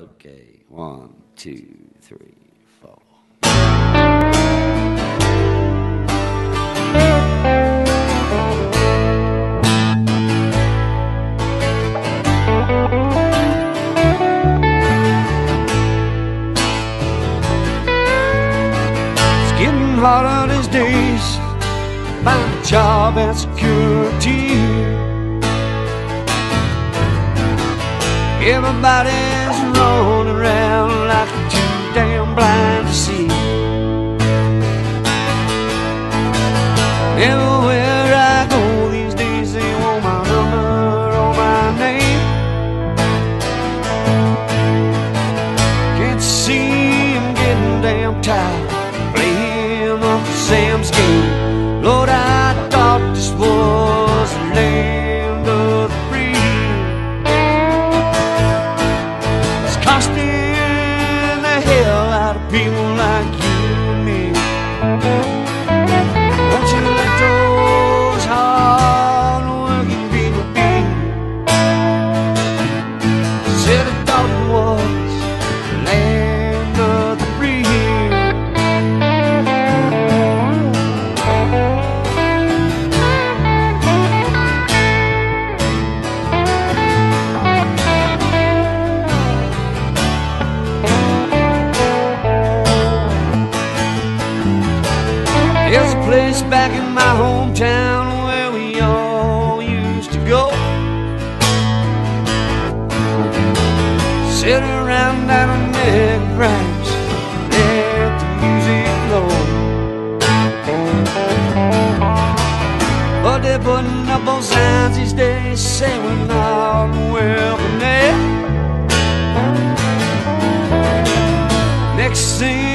Okay, one, two, three, four. It's getting harder these days. Find a job and security. Everybody's tired back in my hometown where we all used to go. Sit around at a neck price, let the music flow. But they're putting up on signs these days, say we're not well connected. Next scene.